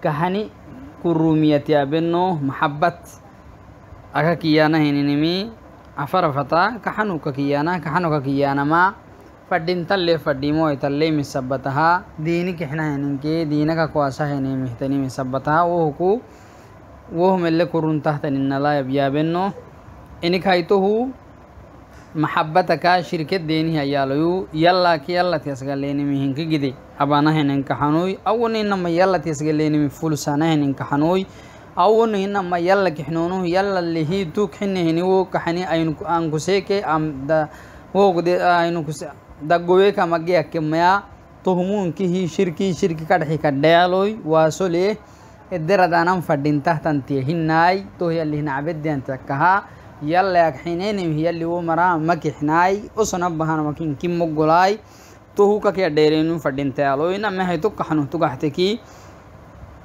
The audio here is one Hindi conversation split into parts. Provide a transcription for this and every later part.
kahani kurrumiyatiya benno mahabbat aka kiyana hininimi afara fata kahanu ka kiyana kahanu ka kiyanama fadhin talle fadhimo italle misabbataha dini kihna hininke dina ka kwasa hini mihtani misabbataha wohuku wohumelle kurruntahtaninala yabyabenno ini kaituhu hinka gide abana hininka xanuy awoninama yallati asgalenimi fulsana hininka xanuy awon hinama yalla kixnonuh yalla lihi tuk xine hini wo kaxani ankuseke wogde ainukuse daggoweka mage akkemaya tohumunkihi shirki shirki kadhexi kadhayaloy waasole ederadanan fadhintahtantiye hinay toh tohu kakya dheerenu fadhintayaloy name haytokaxanuh tugaxteki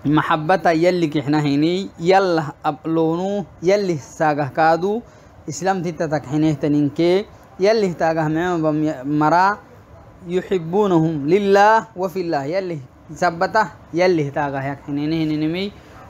maxabata yalli kixnahini yalla ablonu yalli saagahkaadu islamtita takxinehtaninke yallih taagah mecemaba mara yuxibunahum lilah wafilah yallih sabata yallih taagah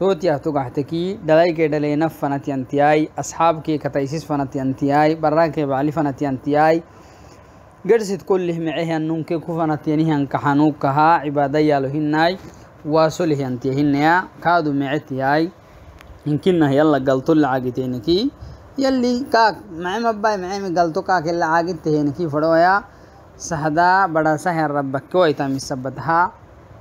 रोत्यातु कहते कि डलाई के डले नफ फनत अंत्याय असहाब के कतईसिस फनत अंतियाई बर्रा के वाली फनत अंत्याय गिरसित कुल अनू के खु फनत कहानू कहा इबाद यालोहिन्नाय वसुलह अंत्यन्या खा दु मेत्याय इनकिन अल्लाह गलत आगे थे कि यली का मैम अब्बाई मैम गलतु का के आगे थे कि फड़ोया सहदा बड़ा सहर रब क्यों ऐसा मिसबा